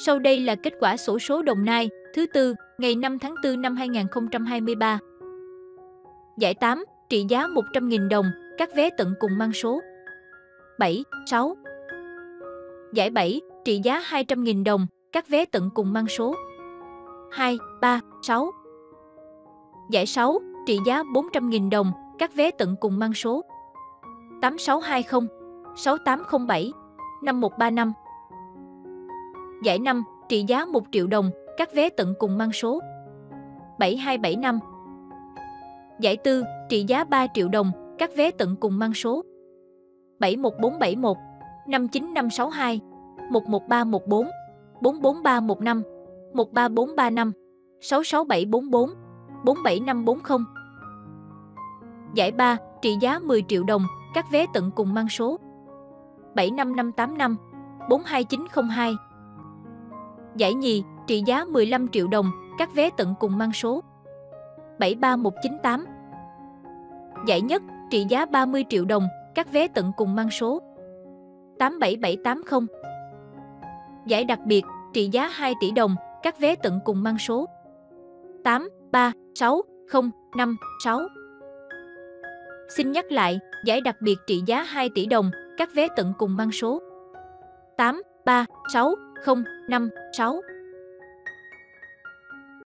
Sau đây là kết quả sổ số Đồng Nai thứ tư ngày 5 tháng 4 năm 2023. Giải 8, trị giá 100.000 đồng, các vé tận cùng mang số 7, 6. Giải 7, trị giá 200.000 đồng, các vé tận cùng mang số 2, 3, 6. Giải 6, trị giá 400.000 đồng, các vé tận cùng mang số 8620, 6807, 5135. Giải 5, trị giá 1 triệu đồng, các vé tận cùng mang số 7275. Giải 4, trị giá 3 triệu đồng, các vé tận cùng mang số 71471, 59562, 11314, 44315, 13435, 66744, 47540. Giải 3, trị giá 10 triệu đồng, các vé tận cùng mang số 75585, 42902. Giải nhì, trị giá 15 triệu đồng, các vé tận cùng mang số 73198. Giải nhất, trị giá 30 triệu đồng, các vé tận cùng mang số 87780. Giải đặc biệt, trị giá 2 tỷ đồng, các vé tận cùng mang số 8, 3, 6, 0, 5, 6. Xin nhắc lại, giải đặc biệt trị giá 2 tỷ đồng, các vé tận cùng mang số 8, 3, 6, 0, 5, 6.